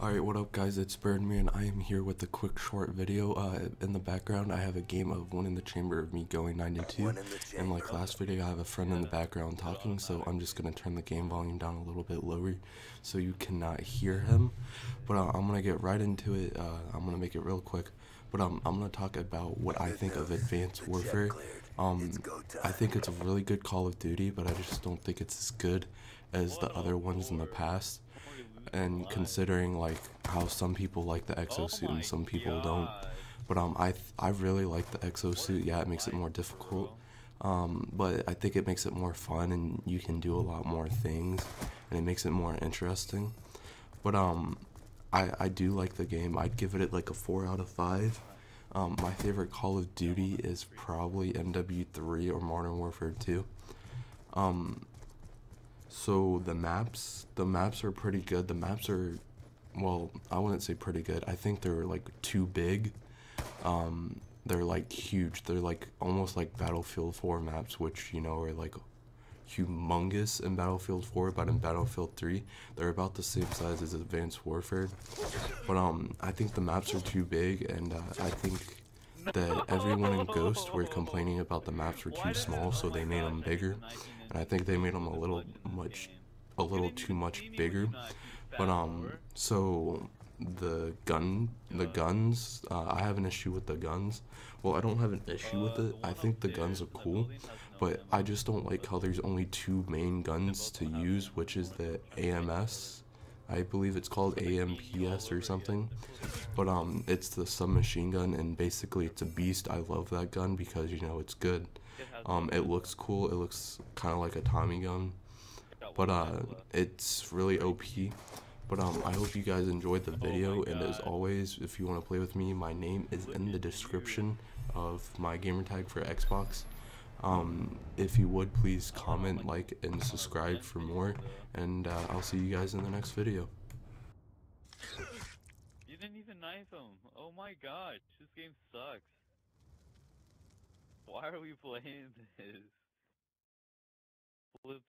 Alright, what up guys, it's Birdman. I am here with a quick short video. Uh, in the background, I have a game of One in the Chamber of me going 92. And like last video, I have a friend in the background talking, so I'm just gonna turn the game volume down a little bit lower so you cannot hear him. But uh, I'm gonna get right into it. Uh, I'm gonna make it real quick. But um, I'm gonna talk about what I think of Advanced Warfare. Um, I think it's a really good Call of Duty, but I just don't think it's as good as the other ones in the past and considering like how some people like the exosuit and some people don't. But um i i really like the exosuit yeah it makes it more difficult. Um but i think it makes it more fun and you can do a lot more things and it makes it more interesting. But um i i do like the game. I'd give it like a four out of five. Um my favorite call of duty is probably mw3 or modern warfare 2 um so the maps, the maps are pretty good. The maps are, well, I wouldn't say pretty good. I think they're like too big. Um, they're like huge. They're like almost like Battlefield 4 maps, which you know are like humongous in Battlefield 4, but in Battlefield 3, they're about the same size as Advanced Warfare. But um, I think the maps are too big, and uh, I think that everyone in Ghost were complaining about the maps were too small, so they made them bigger and I think they made them a little much, a little too much bigger. But um, so the gun, the guns, uh, I have an issue with the guns. Well, I don't have an issue with it. I think the guns are cool, but I just don't like how there's only two main guns to use, which is the AMS. I believe it's called AMPS or something. But um it's the submachine gun and basically it's a beast. I love that gun because you know it's good. Um, it looks cool. It looks kind of like a Tommy gun, but uh, it's really OP. But um, I hope you guys enjoyed the video, and as always, if you want to play with me, my name is in the description of my gamertag for Xbox. Um, if you would, please comment, like, and subscribe for more, and uh, I'll see you guys in the next video. You didn't even knife him. Oh my gosh, this game sucks. Why are we playing this? Flip